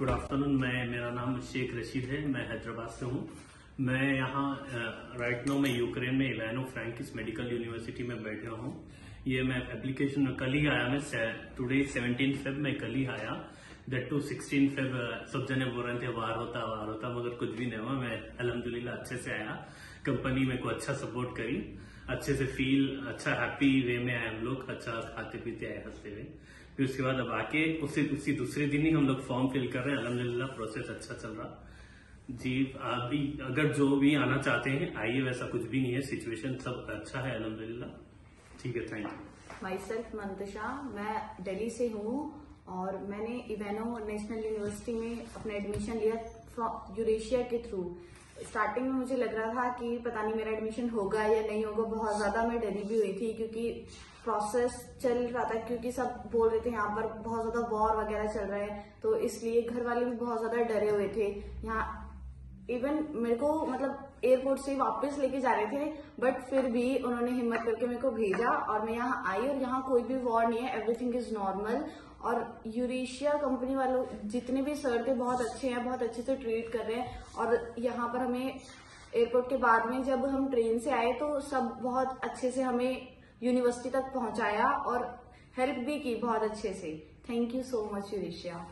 Good afternoon मैं, मेरा नाम शेख रशीद है। मैं हैदराबाद से हूँ। मैं यहाँ राइट नो मैं यूक्रेन में इलानो फ्रैंकिस मेडिकल यूनिवर्सिटी में बैठ रहा हूँ। ये मैं एप्लीकेशन कल ही आया। मैं टुडे सेवनटीन फेब में कल ही आया। दैट टू सिक्सटीन फेब सब जने बोल रहे थे, वार होता वार होता, मगर कुछ भी नहीं हुआ। मैं अलहमदुल्ला अच्छे से आया। कंपनी मेरे को अच्छा सपोर्ट करी। अच्छे से फील अच्छा हैप्पी वे में आए हम लोग। अच्छा खाते पीते आए हँसते हुए। फिर उसके बाद अब आके उसी उसी दूसरे दिन ही हम लोग फॉर्म फिल कर रहे हैं। अलहमदिल्ला प्रोसेस अच्छा चल रहा। जी, अभी अगर जो भी आना चाहते हैं, आइए, वैसा कुछ भी नहीं है। सिचुएशन सब अच्छा है अलहमदिल्ला ठीक है thank you myself Mantasha मैं दिल्ली से हूँ और मैंने इवेनो नेशनल यूनिवर्सिटी में अपना एडमिशन लिया यूरेशिया के थ्रू स्टार्टिंग में मुझे लग रहा था कि पता नहीं मेरा एडमिशन होगा या नहीं होगा, बहुत ज़्यादा मैं डरी भी हुई थी क्योंकि प्रोसेस चल रहा था, क्योंकि सब बोल रहे थे यहाँ पर बहुत ज़्यादा वॉर वगैरह चल रहा है तो इसलिए घर वाले भी बहुत ज़्यादा डरे हुए थे। यहाँ इवन मेरे को मतलब एयरपोर्ट से वापस लेके जा रहे थे बट फिर भी उन्होंने हिम्मत करके मेरे को भेजा और मैं यहाँ आई और यहाँ कोई भी वॉर नहीं है एवरीथिंग इज़ नॉर्मल और यूरेशिया कंपनी वालों, जितने भी सर थे, बहुत अच्छे हैं, बहुत अच्छे से ट्रीट कर रहे हैं। और यहाँ पर हमें एयरपोर्ट के बाद में जब हम ट्रेन से आए तो सब बहुत अच्छे से हमें यूनिवर्सिटी तक पहुँचाया और हेल्प भी की बहुत अच्छे से। Thank you so much Eurasia